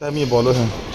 Time ये bowler हैं।